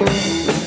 Música